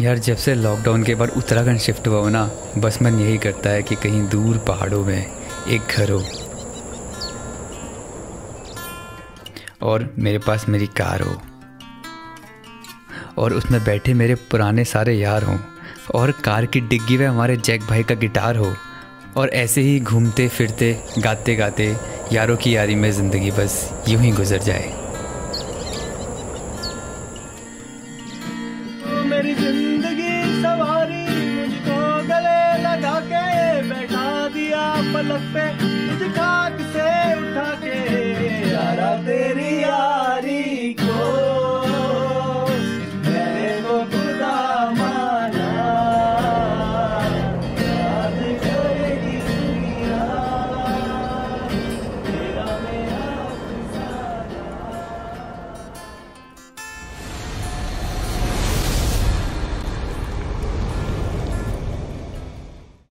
यार, जब से लॉकडाउन के बाद उत्तराखंड शिफ्ट हुआ हो ना, बस मन यही करता है कि कहीं दूर पहाड़ों में एक घर हो। और मेरे पास मेरी कार हो। और उसमें बैठे मेरे पुराने सारे यार हों। और कार की डिग्गी में हमारे जैक भाई का गिटार हो। और ऐसे ही घूमते फिरते गाते गाते यारों की यारी में ज़िंदगी बस यूँ ही गुजर जाए। तेरी ज़िंदगी सवारी मुझको गले लगा के बैठा दिया पलक पे।